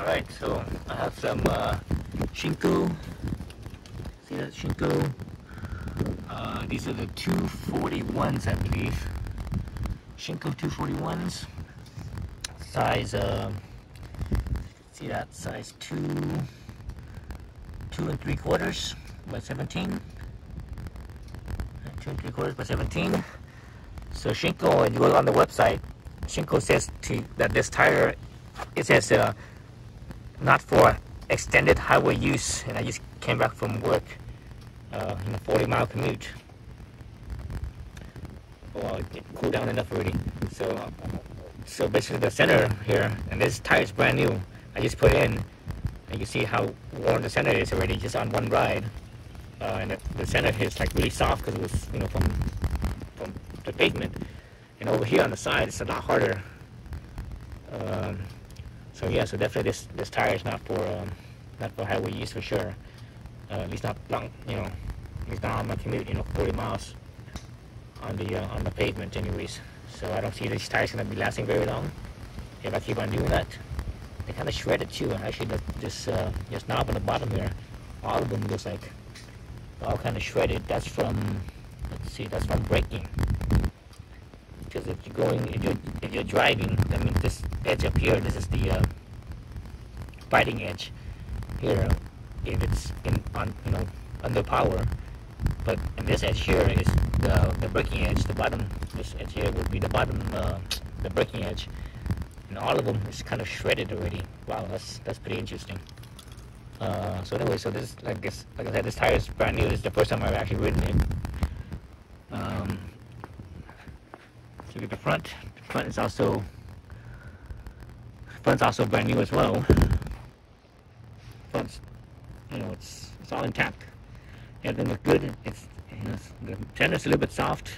Alright, so I have some uh, Shinko. See that Shinko? Uh, these are the 241s, I believe. Shinko 241s. Size, uh, see that? Size 2, 2 and 3 quarters by 17. 2 and 3 quarters by 17. So Shinko, and you go on the website, Shinko says to, that this tire, it says uh, not for extended highway use. And I just came back from work uh, in a 40 mile commute. Well, it cooled down enough already. So, so basically the center here, and this tire is brand new. I just put in, and you see how worn the center is already just on one ride. Uh, and the, the center here is like really soft because it was, you know, from from the pavement. And over here on the side, it's a lot harder. Um, so yeah, so definitely this this tire is not for um, not for highway use for sure. Uh, at least not long, you know, least not on my commute, you know, 40 miles on the uh, on the pavement, anyways. So I don't see these tires gonna be lasting very long if I keep on doing that. They kind of shredded too. Actually, this uh, this knob on the bottom here, all of them looks like all kind of shredded. That's from let's see, that's from braking. Because if you're going, if you're, if you're driving, I mean this edge up here, this is the uh, biting edge. Here, if it's in on, you know, under power, but this edge here is the the braking edge. The bottom, this edge here would be the bottom, uh, the breaking edge, and all of them is kind of shredded already. Wow, that's that's pretty interesting. Uh, so anyway, so this, like, this, like I said, this tire is brand new. This is the first time I've actually ridden it. Um, look at the front. The front is also front's also brand new as well. Front's, you know, it's it's all intact. Everything looks good. It's, you know, the center's a little bit soft.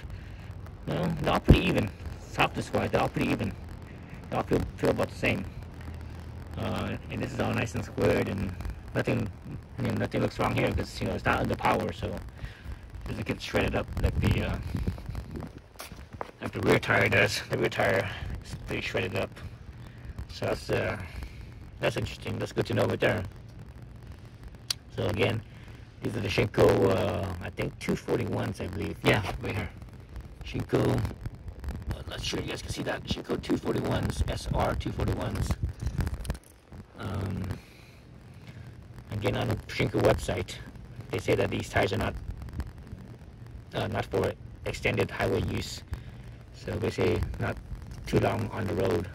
You know, they're all pretty even. Softest wise, they're all pretty even. They all feel, feel about the same. Uh, and this is all nice and squared and nothing, I mean, nothing looks wrong here because, you know, it's not under power, so it doesn't get shredded up like the, uh, the rear tire does. The rear tire is pretty shredded up. So that's, uh, that's interesting. That's good to know right there. So again, these are the Shinko, uh, I think 241s, I believe. Yeah, right here. Shinko, I'm not sure you guys can see that. Shinko 241s, SR 241s. Um, again, on the Shinko website, they say that these tires are not uh, not for extended highway use. So say not too long on the road,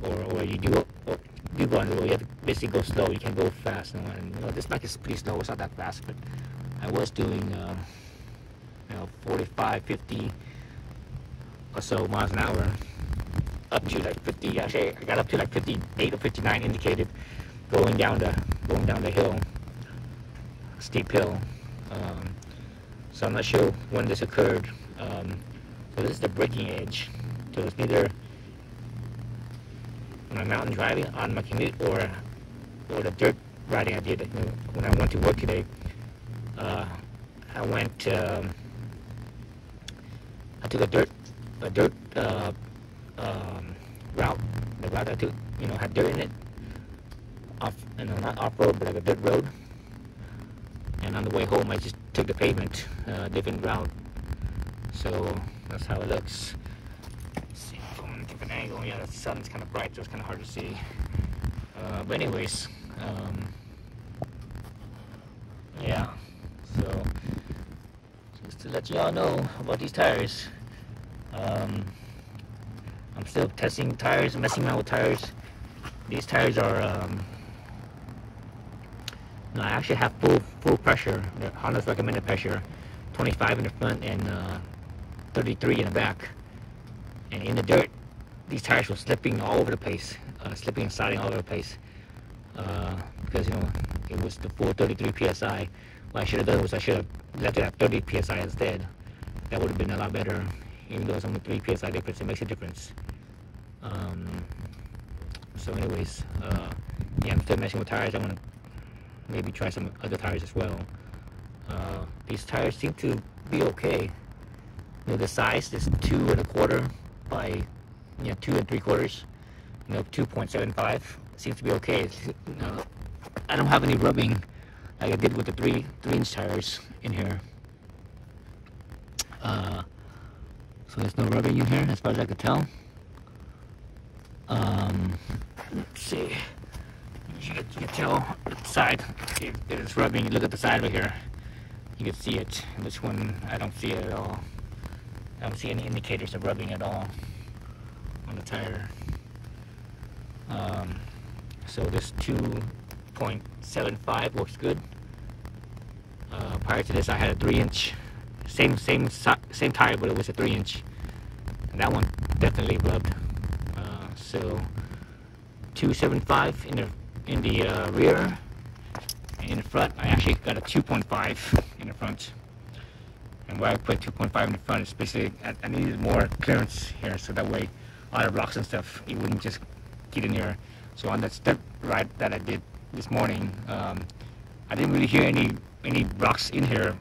or or you do or do go on the road. You have to basically go slow. You can't go fast. And, you know, this bike is pretty slow. It's not that fast, but I was doing uh, you know 45, 50 or so miles an hour, up to like 50. Actually, I got up to like 58 or 59 indicated going down the going down the hill, steep hill. Um, so I'm not sure when this occurred. Um, so this is the braking edge. So it's when I'm mountain driving on my commute or or the dirt riding I did when I went to work today. Uh, I went. Um, I took a dirt a dirt uh, um, route. The route I took, you know, had dirt in it. Off, you know, not off road, but like a dirt road. And on the way home, I just took the pavement, uh, different route. So that's how it looks. Let's see from a different angle. Yeah, the sun's kind of bright, so it's kind of hard to see. Uh, but anyways, um, yeah. So just to let you all know about these tires. Um, I'm still testing tires, messing around with tires. These tires are, um, no, I actually have full full pressure, Honda's recommended pressure, 25 in the front and uh, 33 in the back. And in the dirt, these tires were slipping all over the place, uh, slipping and sliding all over the place. Uh, because, you know, it was the full 33 PSI. What I should have done was I should have left it at 30 PSI instead. That would have been a lot better even though it's only 3 psi difference, it makes a difference. Um, so anyways, uh, yeah, I'm still messing with tires. I want to maybe try some other tires as well. Uh, these tires seem to be okay. You know, the size is two and a quarter by, you know, two and three quarters. You know, 2.75 seems to be okay. You know, I don't have any rubbing like I did with the three three inch tires in here. Uh, so there's no rubbing in here as far as I could tell. Um, let's see. You can, you can tell the side. It, it's rubbing. Look at the side over here. You can see it. This one, I don't see it at all. I don't see any indicators of rubbing at all on the tire. Um, so this 2.75 works good. Uh, prior to this, I had a three-inch, same same same tire, but it was a three-inch, and that one definitely rubbed. Uh, so 2.75 in the in the uh, rear. In the front, I actually got a 2.5 in the front. And why I put 2.5 in the front is basically I, needed more clearance here, so that way all the rocks and stuff, it wouldn't just get in here. So on that step ride that I did this morning, um, I didn't really hear any any rocks in here,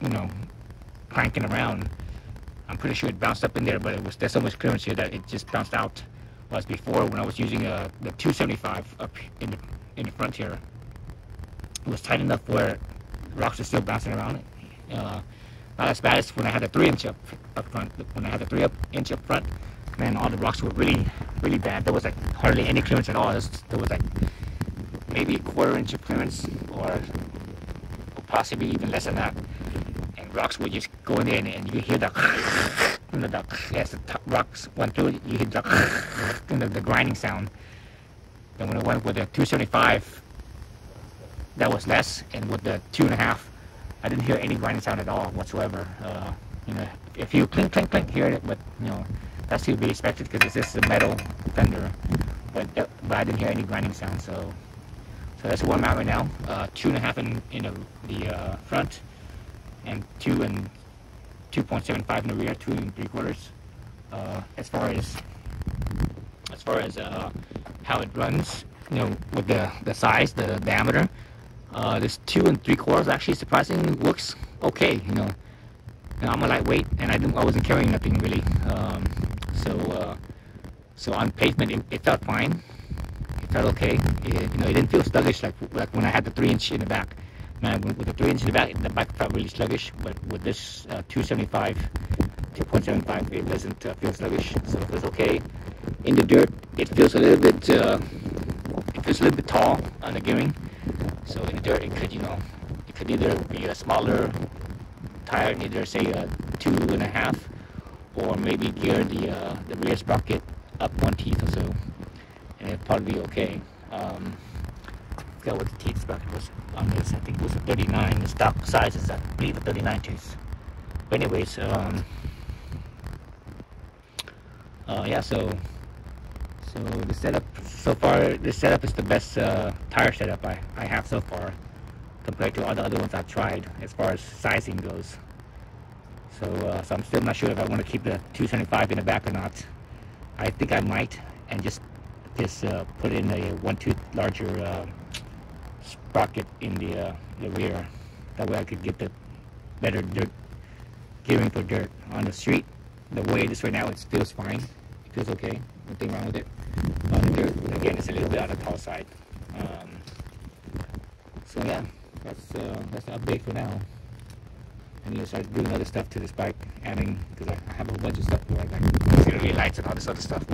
you know, cranking around. I'm pretty sure it bounced up in there, but it was there's so much clearance here that it just bounced out. Was before when I was using uh, the 275 up in the in the front here, it was tight enough where rocks are still bouncing around it. Uh, not as bad as when I had a three inch up up front. When I had a three up inch up front, man, all the rocks were really really bad. There was like hardly any clearance at all. There was like maybe a quarter inch of clearance or possibly even less than that. And rocks would just go in there and, and you hear the, know, the as the rocks went through, you hear the, you know, the grinding sound. And when I went with the 275, that was less, and with the two and a half, I didn't hear any grinding sound at all whatsoever. Uh, you know, if you clink, clink, clink, hear it, but you know, that's to be expected because this is a metal fender. But, but I didn't hear any grinding sound, so so that's where I'm at right now. Uh, two and a half in, in the, the uh, front, and two and 2.75 in the rear, two and three quarters. Uh, as far as as far as uh, how it runs, you know, with the the size, the diameter, uh, this two and three quarters actually surprisingly works okay. You know, I'm a lightweight, and I didn't I wasn't carrying nothing really. Um, so uh, so on pavement, it, it felt fine it felt okay. It, you know, it didn't feel sluggish like like when I had the three inch in the back. Man, with the three inch in the back, the back felt really sluggish. But with this uh, 275, 2.75, it doesn't uh, feel sluggish. So it feels okay. In the dirt, it feels a little bit. Uh, it feels a little bit tall on the gearing. So in the it could you know, it could either be a smaller tire, either say a two and a half, or maybe gear the uh, the rear sprocket up one teeth or so and it'd probably be okay. Um, forgot what the teeth spec was on this. I think it was a 39. The stock size is, I believe, a 39 teeth. But anyways, um, uh, yeah. So, so the setup so far, this setup is the best uh, tire setup I, I have so far compared to all the other ones I've tried as far as sizing goes. So, uh, so I'm still not sure if I want to keep the 275 in the back or not. I think I might, and just just uh, put in a one tooth larger uh, sprocket in the, uh, the rear. That way I could get the better dirt gearing for dirt on the street. The way it is right now, it feels fine. Feels okay. Nothing wrong with it. Dirt, again, it's a little bit on the tall side. Um, so yeah, that's uh, that's the update for now. I need to start doing other stuff to this bike, adding because I have a bunch of stuff like auxiliary lights and all this other stuff.